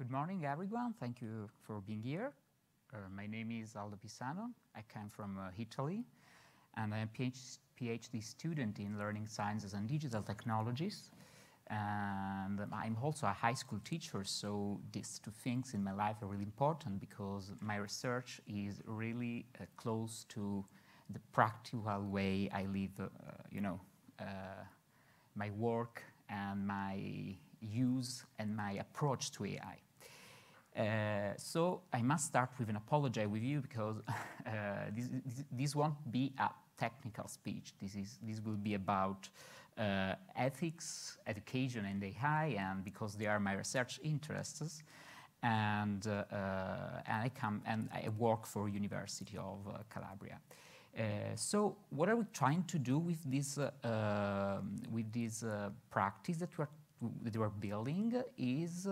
Good morning, everyone. Thank you for being here. Uh, my name is Aldo Pisano. I come from uh, Italy, and I'm a PhD student in learning sciences and digital technologies. And I'm also a high school teacher, so these two things in my life are really important because my research is really uh, close to the practical way I live, uh, you know, uh, my work and my use and my approach to AI. Uh, so I must start with an apology with you because uh, this, this, this, won't be a technical speech. This, is, this will be about uh, ethics, education, and AI, and because they are my research interests. And, uh, uh, and I come and I work for University of Calabria. so what are we trying to do with this, um, with this practice that we're, that we're building is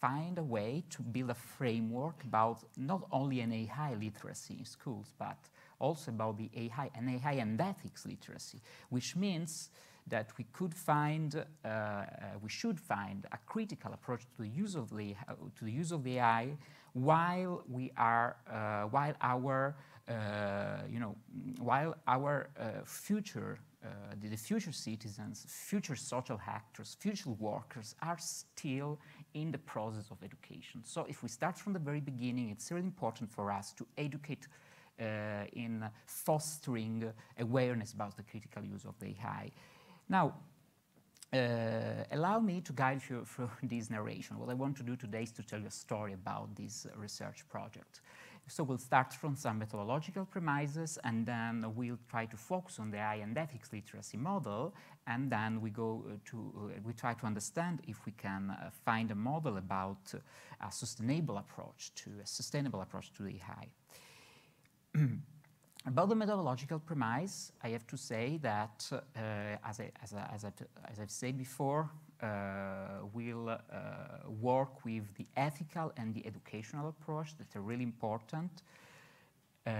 find a way to build a framework about not only an AI literacy in schools, but also about the AI and AI and ethics literacy, which means that we could find, uh, uh, we should find a critical approach to the use of the, uh, to the use of the AI while we are, uh, while our, uh, you know, while our future the, future citizens, future social actors, future workers are still in the process of education. So if we start from the very beginning, it's really important for us to educate uh, in fostering awareness about the critical use of the AI. Now, uh, allow me to guide you through this narration. What I want to do today is to tell you a story about this research project. So we'll start from some methodological premises, and then we'll try to focus on the AI and ethics literacy model, and then we go uh, to, uh, we try to understand if we can uh, find a model about a sustainable approach to, a sustainable approach to the AI. About the methodological premise, I have to say that, uh, as, I, as, I, as, I, as I've said before, uh, we'll uh, work with the ethical and the educational approach that are really important. Uh,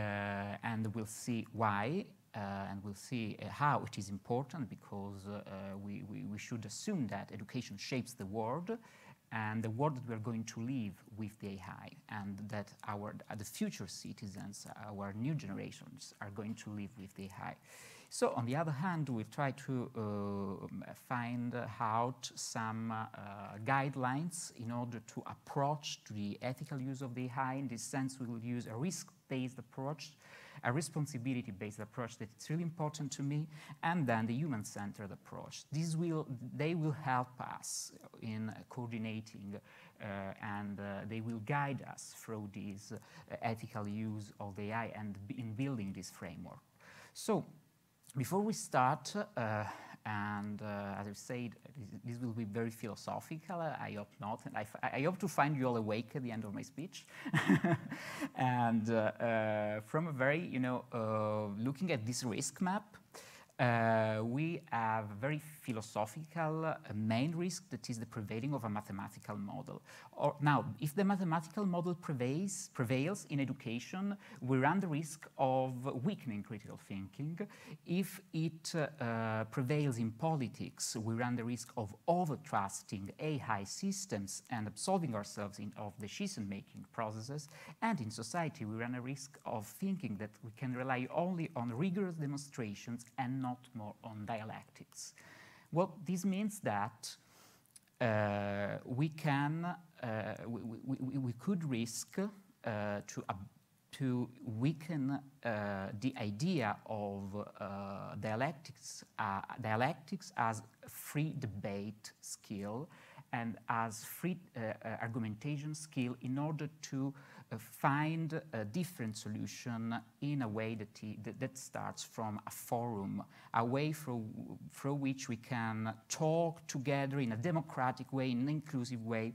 and we'll see why, uh, and we'll see uh, how it is important because we, we, we, should assume that education shapes the world and the world that we are going to live with the AI and that our, the future citizens, our new generations are going to live with the AI. So on the other hand, we've tried to uh, find out some uh, guidelines in order to approach to the ethical use of the AI. In this sense, we will use a risk-based approach, a responsibility-based approach that is really important to me, and then the human-centered approach. These will, they will help us in coordinating uh, and uh, they will guide us through this uh, ethical use of the AI and in building this framework. So before we start, uh, and uh, as I said, this will be very philosophical. I hope not. And I, I hope to find you all awake at the end of my speech. and uh, uh, from a very, you know, uh, looking at this risk map, uh, we have a very philosophical uh, main risk that is the prevailing of a mathematical model. Or, now, if the mathematical model prevails, prevails in education, we run the risk of weakening critical thinking. If it uh, prevails in politics, we run the risk of over-trusting AI systems and absolving ourselves in, of decision-making processes. And in society, we run a risk of thinking that we can rely only on rigorous demonstrations and not not more on dialectics. Well, this means that uh, we can, uh, we, we, we, could risk uh, to, to weaken uh, the idea of uh, dialectics, uh, dialectics as free debate skill and as free argumentation skill in order to find a different solution in a way that, he, that, that, starts from a forum, a way through, through which we can talk together in a democratic way, in an inclusive way,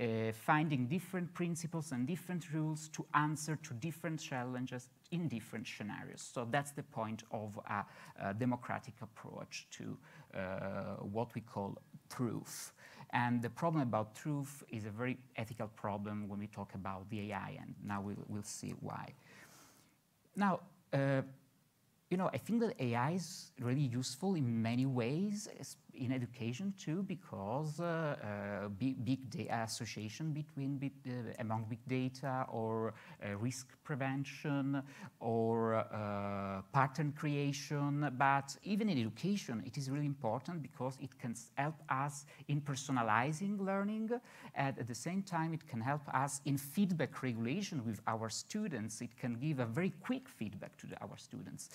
uh, finding different principles and different rules to answer to different challenges in different scenarios. So that's the point of a, a democratic approach to uh, what we call truth. And the problem about truth is a very ethical problem when we talk about the AI, and now we'll, we'll see why. Now, uh, you know, I think that AI is really useful in many ways in education too, because uh, uh big, big data association between big, uh, among big data or uh, risk prevention or pattern creation. But even in education, it is really important because it can help us in personalizing learning. And at the same time, it can help us in feedback regulation with our students. It can give a very quick feedback to the, our students.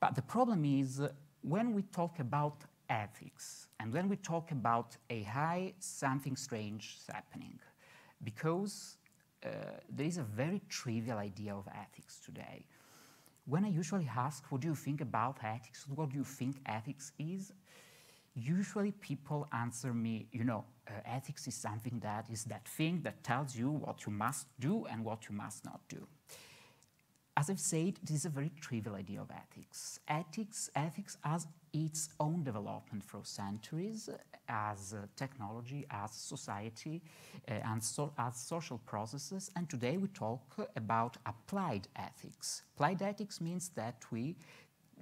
But the problem is when we talk about ethics and when we talk about AI, something strange is happening because uh, there is a very trivial idea of ethics today. When I usually ask, what do you think about ethics? What do you think ethics is? Usually people answer me, you know, uh, ethics is something that is that thing that tells you what you must do and what you must not do. As I've said, this is a very trivial idea of ethics. Ethics, ethics has its own development for centuries as uh, technology, as society, uh, and so, as social processes. And today we talk about applied ethics. Applied ethics means that we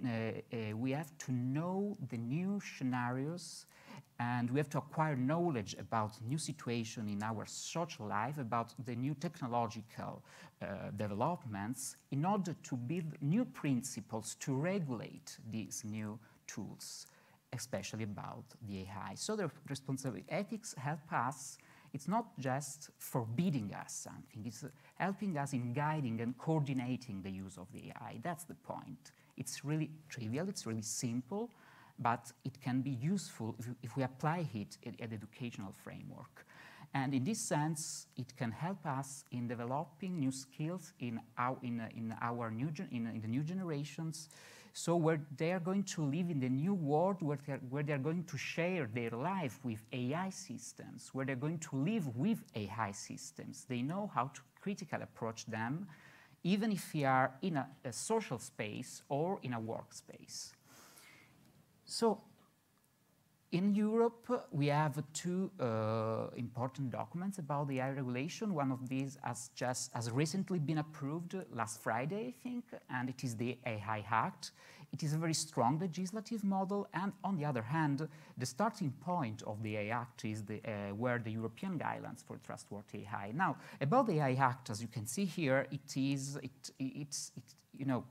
uh, uh, we have to know the new scenarios and we have to acquire knowledge about new situation in our social life, about the new technological uh, developments in order to build new principles to regulate these new tools, especially about the AI. So the responsibility ethics help us it's not just forbidding us something, it's helping us in guiding and coordinating the use of the AI. That's the point. It's really trivial, it's really simple, but it can be useful if, if we apply it in an educational framework. And in this sense, it can help us in developing new skills in our, in, in our new, in, in, the new generations. So where they are going to live in the new world, where they're, where they're going to share their life with AI systems, where they're going to live with AI systems. They know how to critically approach them, even if we are in a, a social space or in a workspace. So in Europe, we have two uh, important documents about the AI regulation. One of these has just has recently been approved last Friday, I think, and it is the AI Act. It is a very strong legislative model, and on the other hand, the starting point of the AI Act is the, uh, where the European guidelines for trustworthy AI. Now, about the AI Act, as you can see here, it is, it, it's, it, you know,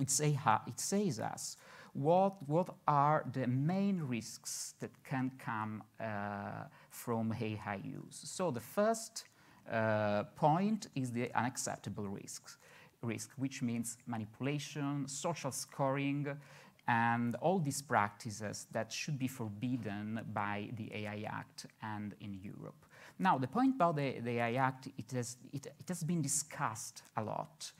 it's AI, it says us what, what are the main risks that can come uh, from AI use. So the first uh, point is the unacceptable risks, risk, which means manipulation, social scoring, and all these practices that should be forbidden by the AI Act and in Europe. Now, the point about the, the AI Act, it has, it, it has been discussed a lot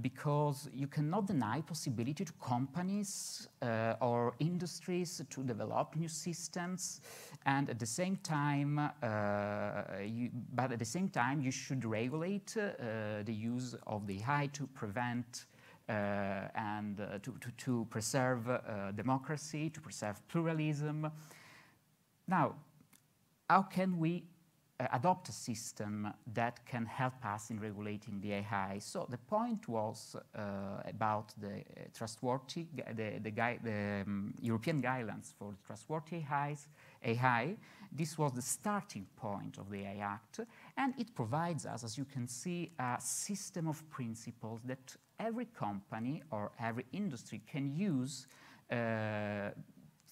because you cannot deny possibility to companies uh, or industries to develop new systems and at the same time uh, you, but at the same time you should regulate uh, the use of the AI to prevent uh, and uh, to, to, to, preserve uh, democracy, to preserve pluralism. Now, how can we adopt a system that can help us in regulating the AI. So the point was uh, about the uh, trustworthy, the, the, the um, European guidelines for trustworthy AIs, AI. This was the starting point of the AI Act, and it provides us, as you can see, a system of principles that every company or every industry can use uh,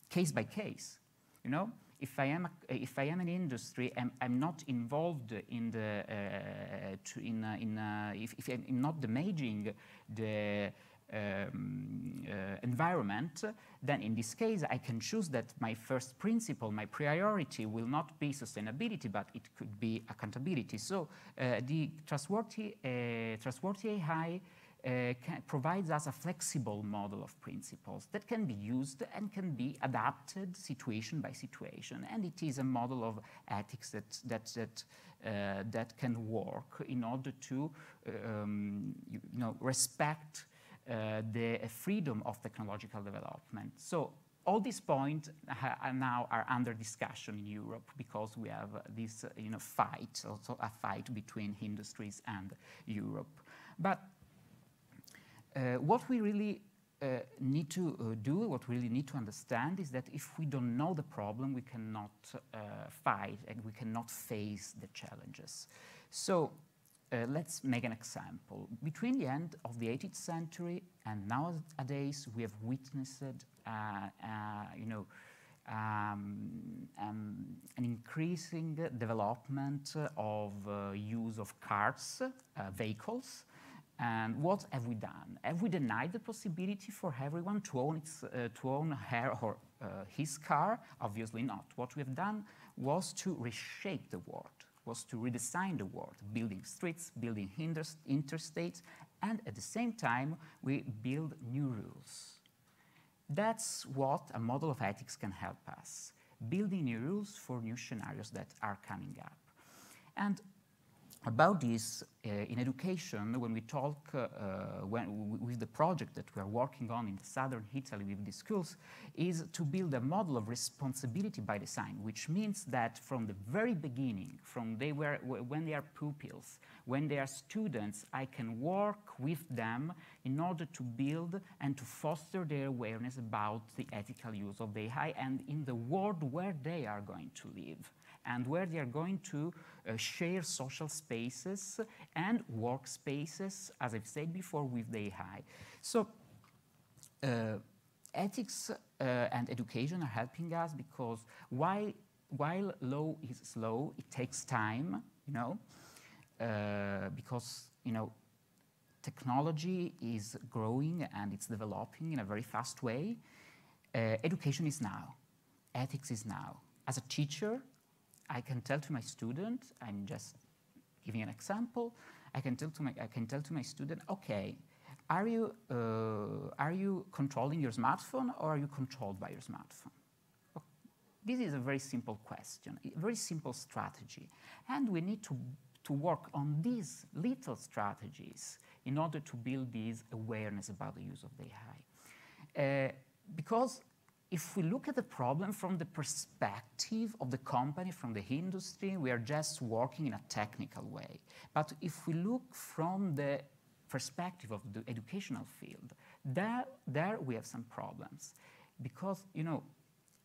case by case. You know, if I am, a, if I am an industry, I'm, I'm not involved in the, uh, in, uh, in uh, if, if, I'm not damaging the um, uh, environment, then in this case, I can choose that my first principle, my priority will not be sustainability, but it could be accountability. So uh, the trustworthy, uh, trustworthy AI can, provides us a flexible model of principles that can be used and can be adapted situation by situation. And it is a model of ethics that, that, that, uh, that can work in order to um, you know, respect uh, the freedom of technological development. So all these points now are under discussion in Europe because we have this uh, you know, fight, also a fight between industries and Europe. But uh, what we really uh, need to uh, do, what we really need to understand is that if we don't know the problem, we cannot uh, fight and we cannot face the challenges. So uh, let's make an example. Between the end of the 18th century and nowadays, we have witnessed, uh, uh, you know, um, um, an increasing development of use of cars, vehicles, and what have we done? Have we denied the possibility for everyone to own, its, uh, to own her or uh, his car? Obviously not. What we have done was to reshape the world, was to redesign the world, building streets, building interstates, and at the same time, we build new rules. That's what a model of ethics can help us, building new rules for new scenarios that are coming up. And about this uh, in education, when we talk uh, uh, when, with the project that we are working on in southern Italy with the schools, is to build a model of responsibility by design, which means that from the very beginning, from they were, when they are pupils, when they are students, I can work with them in order to build and to foster their awareness about the ethical use of AI and in the world where they are going to live and where they are going to uh, share social spaces and workspaces, as I've said before, with the AI. So uh, ethics uh, and education are helping us because while, while law is slow, it takes time, you know, uh, because, you know, technology is growing and it's developing in a very fast way. Uh, education is now. Ethics is now. As a teacher, I can tell to my student, I'm just giving an example, I can tell to my, I can tell to my student, okay, are you, uh, are you controlling your smartphone or are you controlled by your smartphone? This is a very simple question, a very simple strategy. And we need to, to work on these little strategies in order to build this awareness about the use of the AI. Uh, because if we look at the problem from the perspective of the company, from the industry, we are just working in a technical way. But if we look from the perspective of the educational field, there, there we have some problems. Because, you know,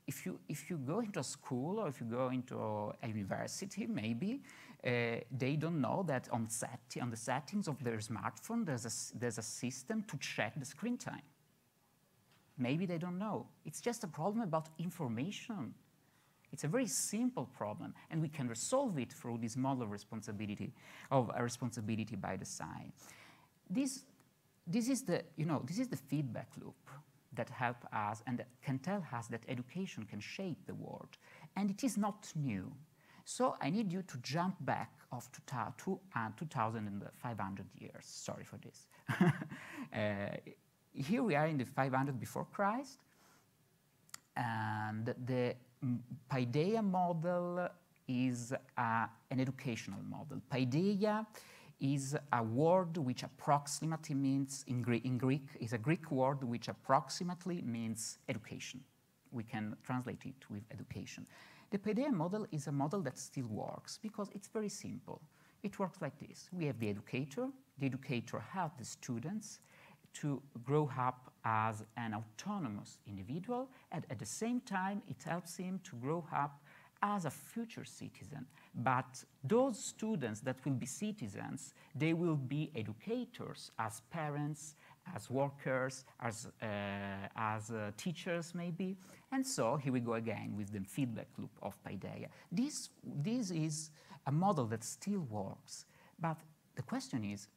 if you, if you go into a school or if you go into a university, maybe, uh, they don't know that on, set, on the settings of their smartphone, there's a, there's a system to check the screen time. Maybe they don't know. It's just a problem about information. It's a very simple problem, and we can resolve it through this model of responsibility, of a responsibility by design. This, this, is the, you know, this is the feedback loop that help us and can tell us that education can shape the world. And it is not new. So I need you to jump back of two, uh, 2,500 years. Sorry for this. uh, here we are in the 500 before Christ, and the Paideia model is an educational model. Paideia is a word which approximately means, in, Gre in Greek, is a Greek word which approximately means education. We can translate it with education. The Paideia model is a model that still works because it's very simple. It works like this. We have the educator. The educator helps the students to grow up as an autonomous individual, and at the same time, it helps him to grow up as a future citizen. But those students that will be citizens, they will be educators as parents, as workers, as, uh, as uh, teachers maybe. And so here we go again with the feedback loop of Paideia. This, this is a model that still works, but the question is,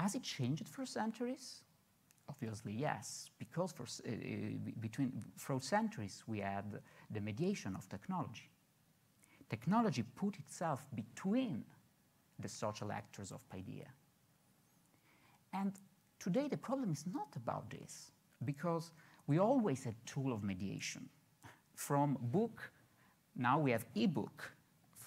has it changed for centuries? Obviously, yes, because for, uh, between, for centuries we had the mediation of technology. Technology put itself between the social actors of Paideia. And today the problem is not about this, because we always had a tool of mediation. From book, now we have e-book,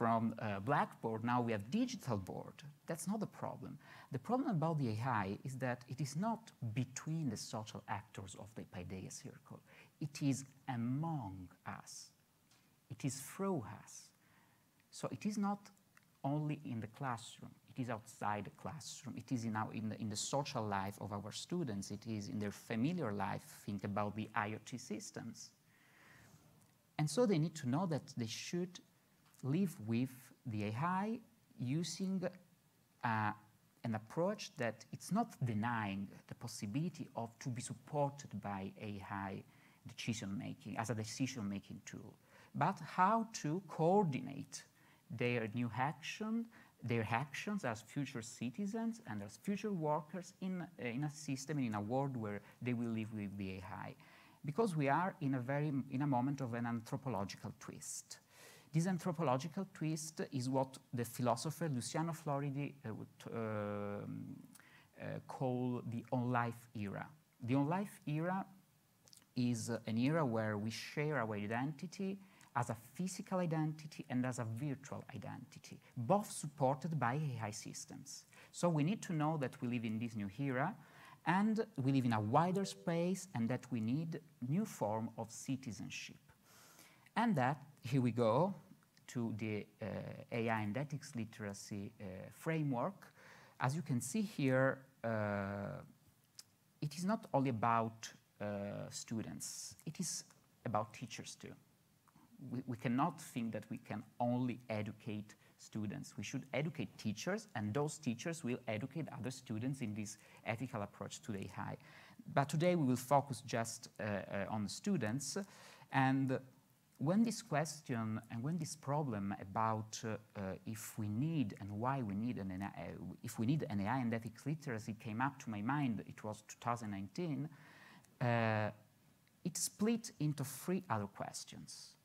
from Blackboard, now we have digital board. That's not the problem. The problem about the AI is that it is not between the social actors of the Paideia circle. It is among us. It is through us. So it is not only in the classroom. It is outside the classroom. It is in, our, in, the, in the social life of our students. It is in their familiar life. Think about the IoT systems. And so they need to know that they should live with the AI using uh, an approach that it's not denying the possibility of to be supported by AI decision making as a decision making tool, but how to coordinate their new action, their actions as future citizens and as future workers in, uh, in a system, in a world where they will live with the AI. Because we are in a very, in a moment of an anthropological twist. This anthropological twist is what the philosopher Luciano Floridi uh, would um, uh, call the on-life era. The on-life era is an era where we share our identity as a physical identity and as a virtual identity, both supported by AI systems. So we need to know that we live in this new era and we live in a wider space and that we need new form of citizenship. And that, here we go, to the uh, AI and ethics literacy uh, framework. As you can see here, uh, it is not only about uh, students, it is about teachers too. We, we cannot think that we can only educate students. We should educate teachers, and those teachers will educate other students in this ethical approach to the AI. But today we will focus just uh, uh, on students, and when this question and when this problem about uh, uh, if we need and why we need an uh, if we need an AI and ethics literacy came up to my mind, it was 2019. Uh, it split into three other questions.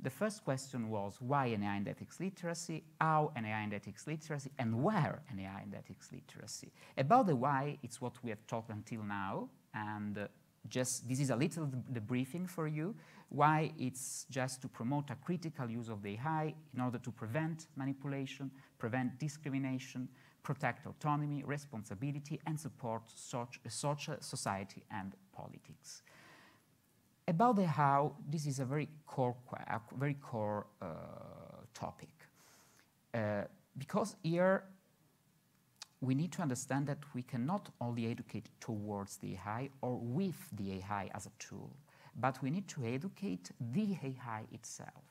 The first question was why an AI and ethics literacy, how an AI and ethics literacy, and where an AI and ethics literacy. About the why, it's what we have talked until now, and uh, just this is a little debriefing for you, why it's just to promote a critical use of the AI in order to prevent manipulation, prevent discrimination, protect autonomy, responsibility, and support such, social society and politics. About the how, this is a very core, a very core uh, topic. Uh, because here we need to understand that we cannot only educate towards the AI or with the AI as a tool, but we need to educate the AI itself.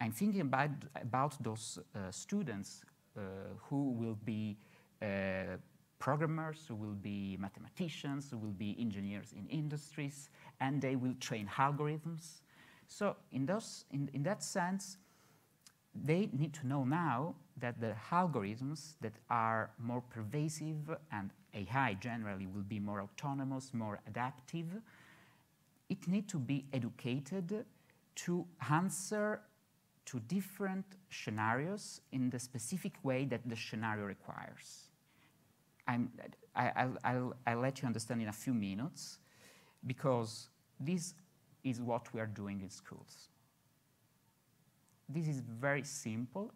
I'm thinking about, about those uh, students uh, who will be uh, programmers, who will be mathematicians, who will be engineers in industries, and they will train algorithms. So in, those, in, in that sense, they need to know now that the algorithms that are more pervasive and AI generally will be more autonomous, more adaptive, it need to be educated to answer to different scenarios in the specific way that the scenario requires. I'm, I, will I'll, I'll let you understand in a few minutes because this is what we are doing in schools. This is very simple.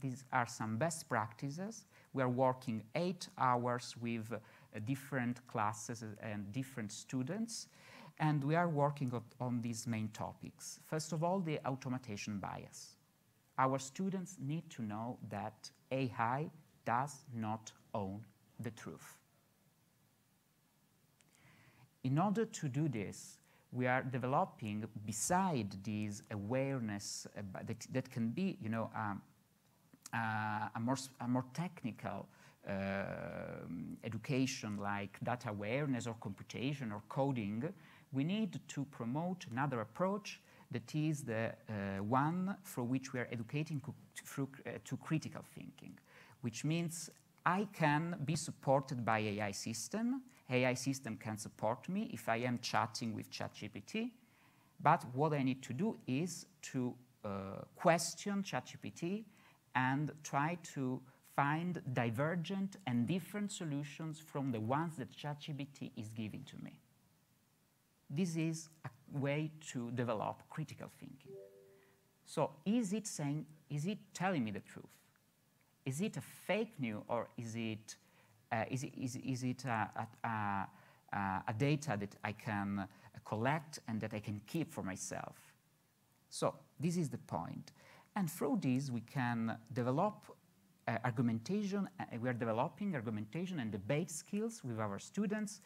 These are some best practices. We are working eight hours with uh, different classes and different students, and we are working on these main topics. First of all, the automation bias. Our students need to know that AI does not own the truth. In order to do this, we are developing, beside this awareness uh, that, that can be, you know, um, uh, a, more, a more technical uh, education like data awareness or computation or coding, we need to promote another approach that is the uh, one for which we are educating through, uh, to critical thinking, which means I can be supported by AI system. AI system can support me if I am chatting with ChatGPT. But what I need to do is to uh, question ChatGPT and try to find divergent and different solutions from the ones that ChatGPT is giving to me. This is a way to develop critical thinking. So is it saying, is it telling me the truth? is it a fake news or is it, uh, is it, is, is it a, a, a, a, data that I can collect and that I can keep for myself? So this is the point. And through this, we can develop uh, argumentation. Uh, we are developing argumentation and debate skills with our students,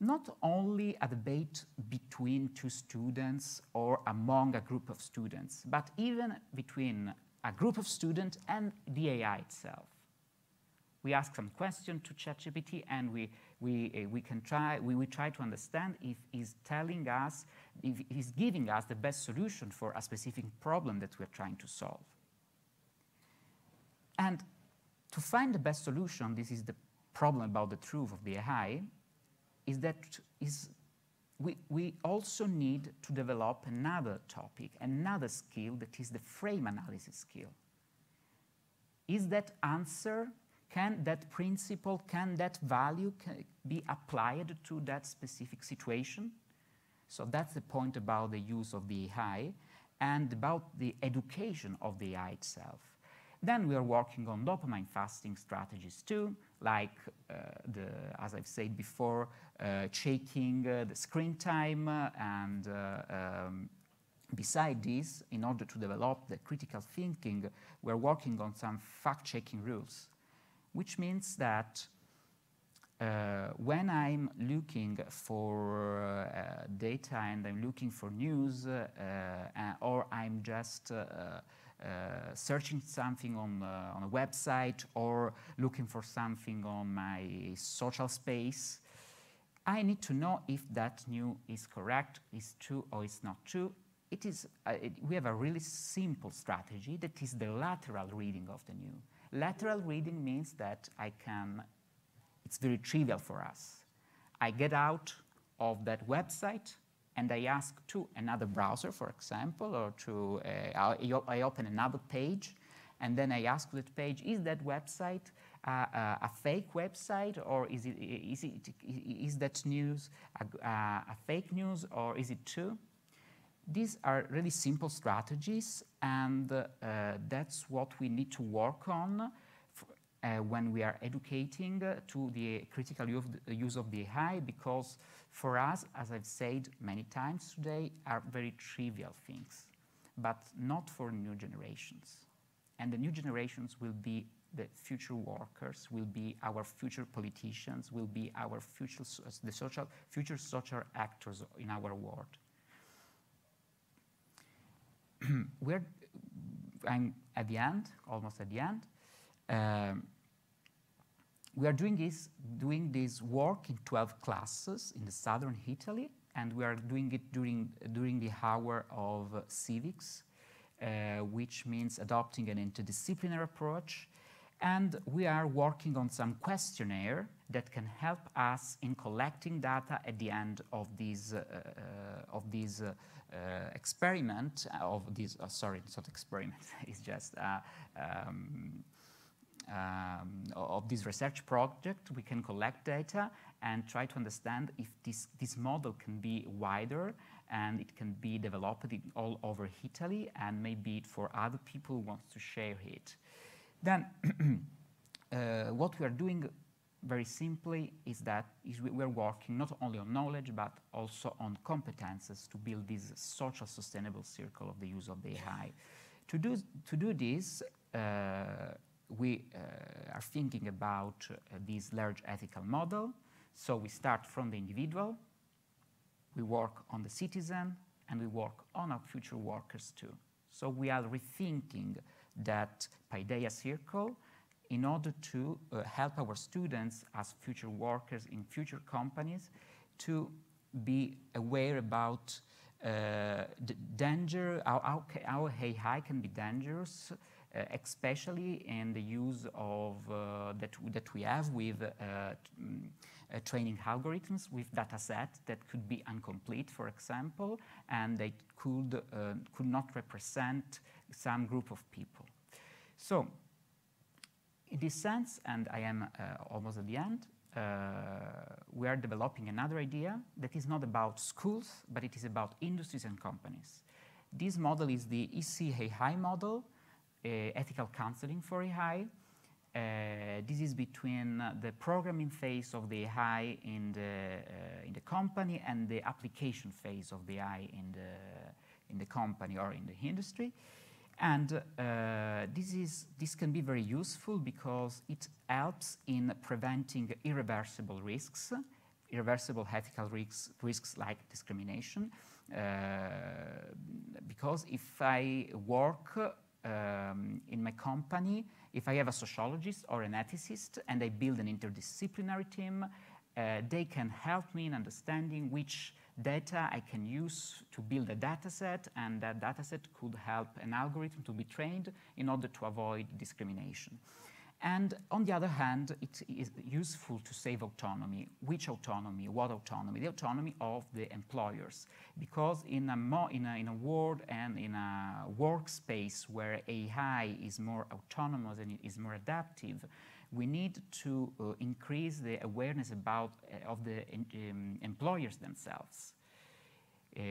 not only a debate between two students or among a group of students, but even between a group of students and the AI itself. We ask some question to ChatGPT and we, we, uh, we can try, we, we try to understand if he's telling us, if he's giving us the best solution for a specific problem that we're trying to solve. And to find the best solution, this is the problem about the truth of the AI, is that is we, we also need to develop another topic, another skill that is the frame analysis skill. Is that answer, can that principle, can that value can be applied to that specific situation? So that's the point about the use of the AI and about the education of the AI itself. Then we are working on dopamine fasting strategies too, like uh, the, as I've said before, uh, checking uh, the screen time and um, beside this, in order to develop the critical thinking, we're working on some fact-checking rules, which means that uh, when I'm looking for uh, data and I'm looking for news, uh, or I'm just uh, searching something on, uh, on a website or looking for something on my social space, I need to know if that new is correct, is true, or is not true. It is, uh, it, we have a really simple strategy that is the lateral reading of the new. Lateral reading means that I can, it's very trivial for us. I get out of that website, and I ask to another browser, for example, or to, uh, I open another page, and then I ask that page, is that website uh, uh, a fake website, or is, it, is, it, is that news a, a fake news, or is it true? These are really simple strategies, and uh, that's what we need to work on uh, when we are educating uh, to the critical use of the AI because for us, as I've said many times today, are very trivial things, but not for new generations. And the new generations will be the future workers, will be our future politicians, will be our future, the social, future social actors in our world. We're I'm at the end, almost at the end. Um, we are doing this, doing this work in 12 classes in the southern Italy, and we are doing it during, during the hour of uh, civics, uh, which means adopting an interdisciplinary approach. And we are working on some questionnaire that can help us in collecting data at the end of this, uh, uh of this uh, uh, experiment, of this, sorry, it's not experiment, it's just um, um, of this research project, we can collect data and try to understand if this, this model can be wider and it can be developed all over Italy and maybe for other people who want to share it. Then uh, what we are doing very simply is that is we, are working not only on knowledge but also on competences to build this social sustainable circle of the use of the AI. To do, to do this, uh, we uh, are thinking about uh, this large ethical model. So we start from the individual, we work on the citizen, and we work on our future workers too. So we are rethinking that Paideia circle in order to uh, help our students as future workers in future companies to be aware about uh, the danger, how, how, AI can be dangerous especially in the use of uh, that, that we have with uh, mm, training algorithms with data sets that could be incomplete, for example, and they could, could not represent some group of people. So in this sense, and I am almost at the end, uh, we are developing another idea that is not about schools, but it is about industries and companies. This model is the EC AI model, uh, ethical counseling for AI. Uh, this is between the programming phase of the AI in the, uh, in the company and the application phase of the AI in the, in the company or in the industry. And uh, this, is, this can be very useful because it helps in preventing irreversible risks, irreversible ethical risks, risks like discrimination. Uh, because if I work um, in my company, if I have a sociologist or an ethicist and I build an interdisciplinary team, uh, they can help me in understanding which data I can use to build a data set, and that data set could help an algorithm to be trained in order to avoid discrimination. And on the other hand, it is useful to save autonomy. Which autonomy? What autonomy? The autonomy of the employers. Because in a, in a, in a world and in a workspace where AI is more autonomous and is more adaptive, we need to uh, increase the awareness about uh, of the um, employers themselves. Uh,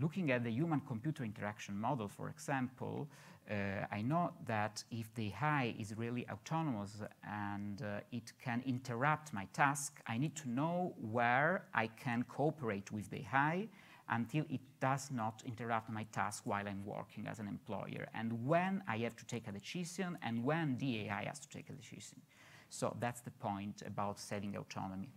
looking at the human-computer interaction model, for example, uh, I know that if the AI is really autonomous and uh, it can interrupt my task, I need to know where I can cooperate with the AI until it does not interrupt my task while I'm working as an employer, and when I have to take a decision and when the AI has to take a decision. So that's the point about saving autonomy.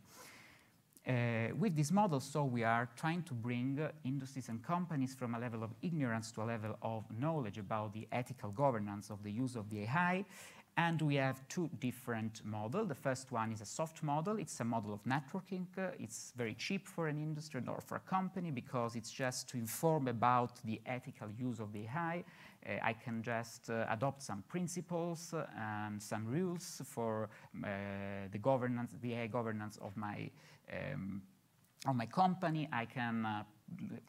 Uh, with this model, so we are trying to bring industries and companies from a level of ignorance to a level of knowledge about the ethical governance of the use of the AI. And we have two different models. The first one is a soft model. It's a model of networking. Uh, it's very cheap for an industry or for a company because it's just to inform about the ethical use of the AI I can just uh, adopt some principles and some rules for uh, the governance, the AI governance of my um, my company. I can uh,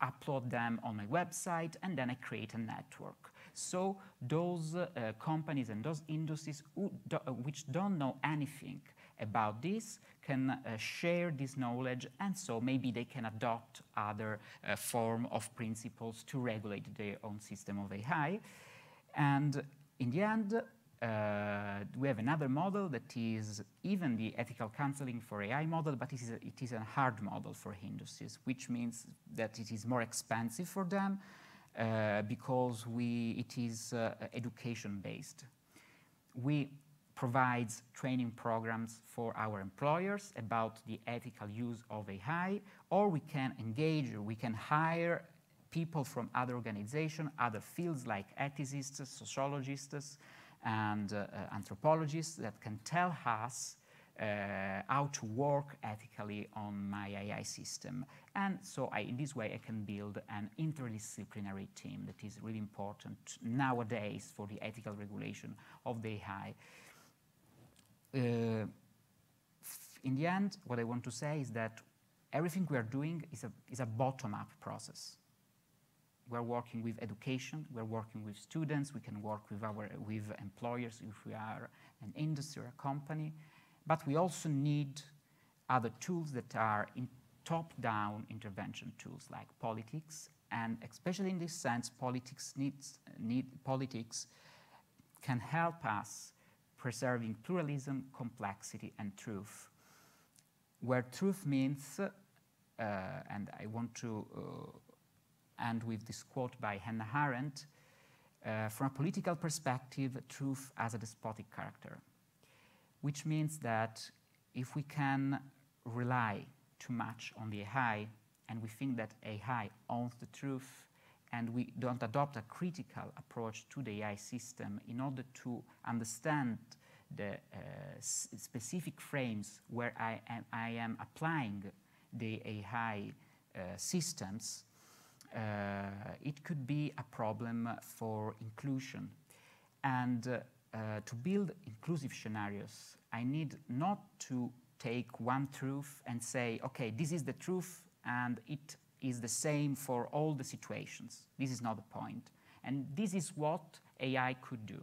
upload them on my website, and then I create a network. So those uh, companies and those industries do, which don't know anything about this can uh, share this knowledge and so maybe they can adopt other uh, form of principles to regulate their own system of AI. And in the end, uh, we have another model that is even the ethical counseling for AI model, but it is, a, it is a hard model for industries, which means that it is more expensive for them uh, because we, it is uh, education-based. We provides training programs for our employers about the ethical use of AI, or we can engage, we can hire people from other organizations, other fields like ethicists, sociologists, and uh, anthropologists that can tell us uh, how to work ethically on my AI system. And so I, in this way, I can build an interdisciplinary team that is really important nowadays for the ethical regulation of the AI. Uh, in the end, what I want to say is that everything we are doing is a, is a bottom-up process. We're working with education, we're working with students, we can work with, our, with employers if we are an industry or a company, but we also need other tools that are in top-down intervention tools like politics, and especially in this sense, politics, needs, need, politics can help us preserving pluralism, complexity, and truth. Where truth means, uh, and I want to uh, end with this quote by Hannah Arendt, uh, from a political perspective, truth as a despotic character, which means that if we can rely too much on the AI and we think that AI owns the truth, and we don't adopt a critical approach to the AI system in order to understand the uh, specific frames where I am, I am applying the AI uh, systems, uh, it could be a problem for inclusion. And uh, to build inclusive scenarios, I need not to take one truth and say, okay, this is the truth and it is the same for all the situations. This is not the point. And this is what AI could do.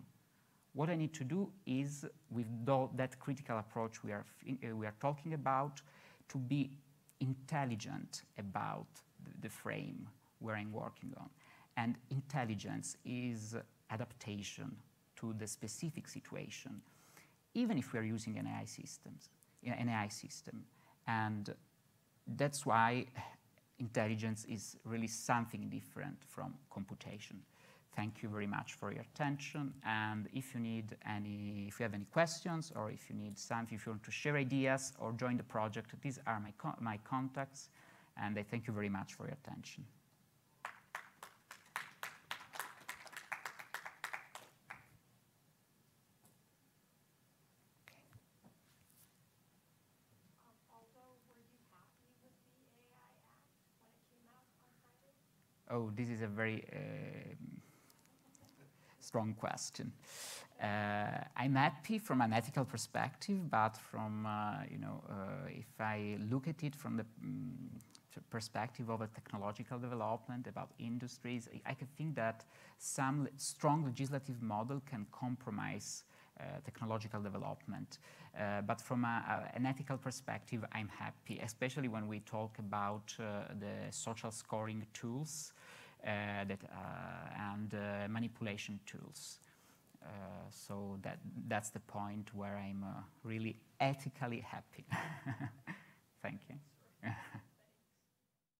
What I need to do is, with that critical approach we are, uh, we are talking about, to be intelligent about the, the frame where I'm working on. And intelligence is adaptation to the specific situation, even if we're using an AI systems, an AI system. And that's why intelligence is really something different from computation. thank you very much for your attention. And if you need any, if you have any questions or if you need something, if you want to share ideas or join the project, these are my, co my contacts. And I thank you very much for your attention. Oh, this is a very uh, strong question. Uh, I'm happy from an ethical perspective, but from, uh, you know, uh, if I look at it from the um, perspective of a technological development about industries, I, can think that some strong legislative model can compromise uh, technological development. Uh, but from a, a, an ethical perspective, I'm happy, especially when we talk about the social scoring tools that, uh, and uh, manipulation tools. so that, that's the point where I'm really ethically happy. Thank you.